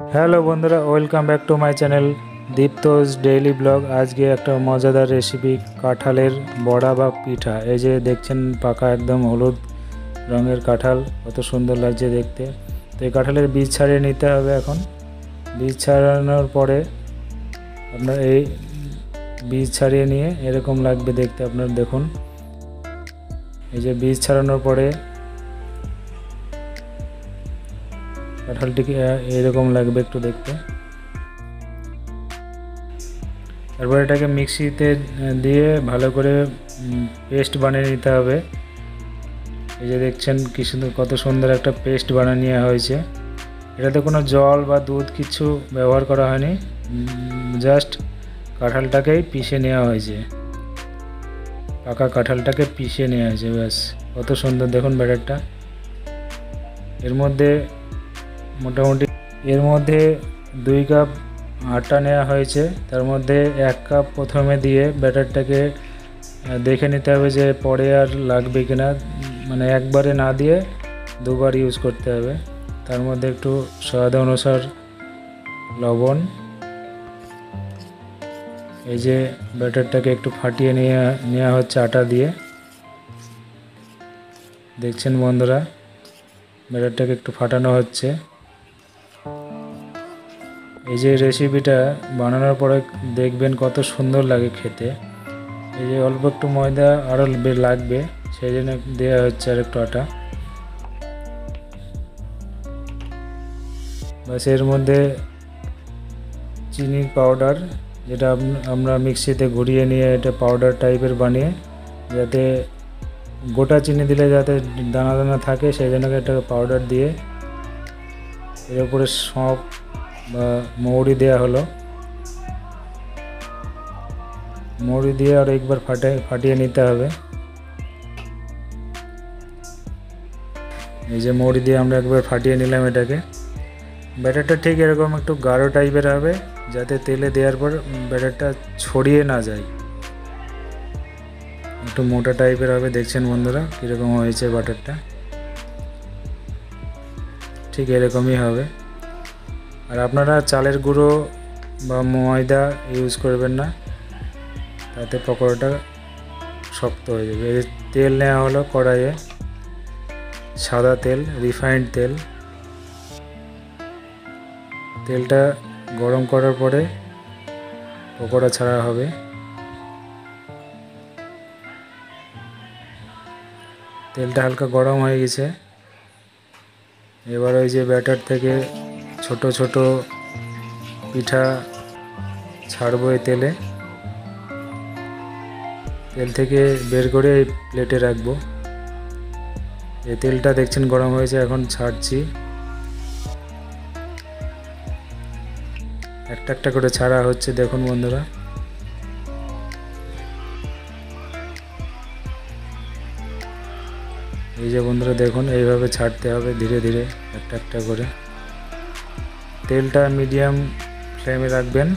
Hello বন্ধুরা, welcome back to my channel Dipto's daily blog. আজকে একটা মজাদার রেসিপি, কাঁঠালের বড়া বা পিঠা। এই যে দেখছেন, পাকা একদম হলুদ রঙের কাঁঠাল, কত সুন্দর লাগছে দেখতে। তো এই কাঁঠালের বীজ ছাড়িয়ে নিতে হবে এখন। বীজ ছাড়ানোর পরে আপনার এই বীজ ছাড়িয়ে নিয়ে এরকম লাগবে দেখতে, আপনার দেখুন। এই যে বীজ ছাড়ানোর পরে কাঁঠালটিকে এরকম লাগবে একটু দেখতে? তারপর এটাকে মিক্সিতে দিয়ে ভালো করে পেস্ট বানিয়ে নিতে হবে। এই যে দেখছেন কি সুন্দর, কত সুন্দর একটা পেস্ট বানিয়ে নেওয়া হয়েছে। এটাতে কোনো জল বা দুধ কিছু ব্যবহার করা হয়নি। জাস্ট কাঁঠালটাকেই পিষে নেওয়া হয়েছে। পাকা কাঁঠালটাকে পিষে নেওয়া হয়েছে, ব্যাস। কত সুন্দর, দেখুন ব্যাটারটা। এর মধ্যে মোটামুটি এর মধ্যে দুই কাপ আটা নেওয়া হয়েছে। তার মধ্যে এক কাপ প্রথমে দিয়ে ব্যাটারটাকে দেখে নিতে হবে যে পরে আর লাগবে কিনা। মানে একবারে না দিয়ে দুবার ইউজ করতে হবে। তার মধ্যে একটু স্বাদ অনুসার লবণ। এই যে ব্যাটারটাকে একটু ফাটিয়ে নিয়ে নেওয়া হচ্ছে আটা দিয়ে। দেখছেন বন্ধুরা, ব্যাটারটাকে একটু ফাটানো হচ্ছে। এই যে রেসিপিটা বানানোর পরে দেখবেন কত সুন্দর লাগে খেতে। এই যে অল্প একটু ময়দা আরও লাগবে, সেই জন্য দেওয়া হচ্ছে আর একটু আটা। বাসের মধ্যে চিনি পাউডার যেটা আমরা মিক্সিতে ঘুরিয়ে নিয়ে এটা পাউডার টাইপের বানিয়ে যাতে গোটা চিনি দিলে যাতে দানা দানা থাকে, সেই জন্য এটা পাউডার দিয়ে এর উপরে সব বা মৌরি দেওয়া হলো। মৌরি দিয়ে আর একবার ফাটে, ফাটিয়ে নিতে হবে। এই যে মৌরি দিয়ে আমরা একবার ফাটিয়ে নিলাম এটাকে। ব্যাটারটা ঠিক এরকম একটু গাঢ় টাইপের হবে, যাতে তেলে দেওয়ার পর ব্যাটারটা ছড়িয়ে না যায়। একটু মোটা টাইপের হবে, দেখছেন বন্ধুরা কীরকম হয়েছে বাটারটা ঠিক এরকমই হবে। আর আপনারা চালের গুঁড়ো বা ময়দা ইউজ করবেন না। তাতে পকোড়াটা শক্ত হয়ে যাবে। তেল নেওয়া হলো কড়াইয়ে। সাদা তেল রিফাইন্ড তেল। তেলটা গরম করার পরে পকোড়া ছাড়া হবে। তেলটা হালকা গরম হয়ে গেছে। এবার ওই যে ব্যাটার থেকে ছোট ছোট পিঠা ছাড়বো এই তেলে। তেল থেকে বের করে এই প্লেটে রাখব। এই তেলটা দেখছেন গরম হয়েছে, এখন ছাড়ছি। একটা একটা করে ছাড়া হচ্ছে, দেখুন বন্ধুরা। এই যে বন্ধুরা, দেখুন, এইভাবে ছাড়তে হবে ধীরে ধীরে, একটা একটা করে। তেলটা মিডিয়াম ফ্লেমে রাখবেন।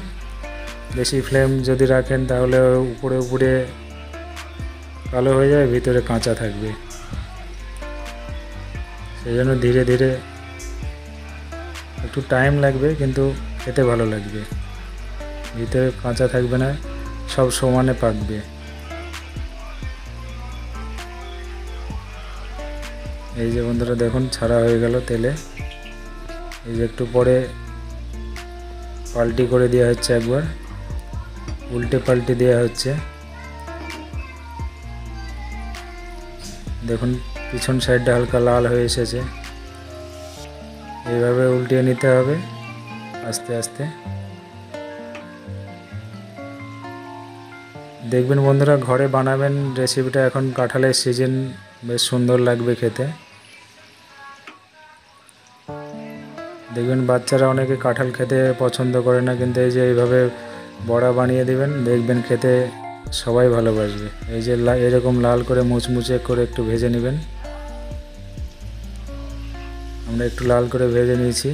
বেশি ফ্লেম যদি রাখেন তাহলে উপরে উপরে কালো হয়ে যায় ভিতরে কাঁচা থাকবে। সেই জন্য ধীরে ধীরে একটু টাইম লাগবে, কিন্তু খেতে ভালো লাগবে। ভিতরে কাঁচা থাকবে না, সব সমানে পাকবে। এই যে বন্ধুরা, দেখুন, ছাড়া হয়ে গেল তেলে। এই যে একটু পরে পাল্টি করে দেওয়া হচ্ছে একবার। উল্টে পাল্টে দেওয়া হচ্ছে। দেখুন, পিছন সাইডটা হালকা লাল হয়ে এসেছে। এইভাবে উল্টিয়ে নিতে হবে, আস্তে আস্তে। দেখবেন বন্ধুরা, ঘরে বানাবেন রেসিপিটা এখন কাঁঠালের সিজন বেশ সুন্দর লাগবে খেতে। দেখবেন বাচ্চারা অনেকে কাঁঠাল খেতে পছন্দ করে না, কিন্তু এই যে এইভাবে বড়া বানিয়ে দেবেন, দেখবেন খেতে সবাই ভালোবাসবে। এই যে এরকম লাল করে মুচমুচে করে একটু ভেজে নেবেন। আমরা একটু লাল করে ভেজে নিয়েছি।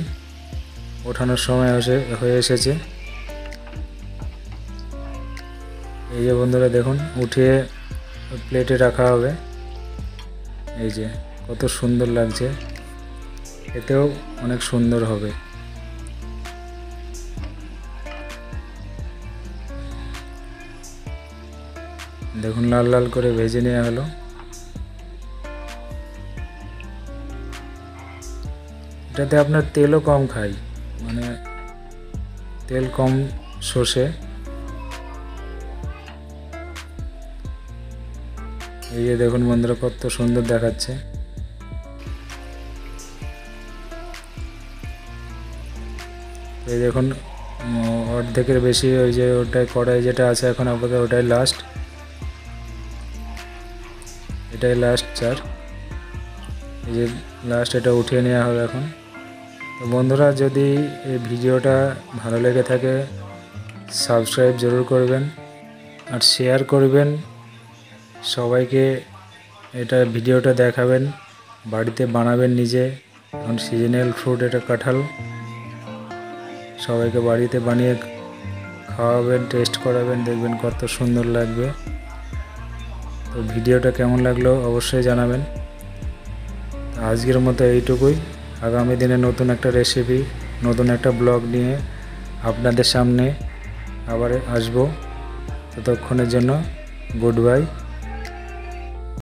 ওঠানোর সময় হয়ে এসেছে। এই যে বন্ধুরা দেখুন, উঠিয়ে প্লেটে রাখা হবে। এই যে কত সুন্দর লাগছে। এতেও অনেক সুন্দর হবে। দেখুন, লাল লাল করে ভেজে নেওয়া হলো। এটাতে আপনার তেলও কম খাই মানে তেল কম সর্ষে। এই যে দেখুন বন্ধুরা, কত সুন্দর দেখাচ্ছে। এই দেখুন অর্ধেকের বেশি ওই যে ওটাই কড়াই যেটা আছে এখন আপাতত ওটাই লাস্ট এটাই লাস্ট চার। এই যে লাস্ট এটা উঠিয়ে নেওয়া হবে এখন। তো বন্ধুরা, যদি এই ভিডিওটা ভালো লেগে থাকে সাবস্ক্রাইব জরুর করবেন আর শেয়ার করবেন। সবাইকে এটা ভিডিওটা দেখাবেন, বাড়িতে বানাবেন নিজে। এখন সিজনাল ফ্রুট এটা কাঁঠাল। সবাইকে বাড়িতে বানিয়ে খাওয়াবেন টেস্ট করাবেন, দেখবেন কত সুন্দর লাগবে। তো ভিডিওটা কেমন লাগল অবশ্যই জানাবেন। আজকের মতো এইটুকুই। আগামী দিনে নতুন একটা রেসিপি নতুন একটা ব্লগ নিয়ে আপনাদের সামনে আবার আসব। ততক্ষণের জন্য গুড বাই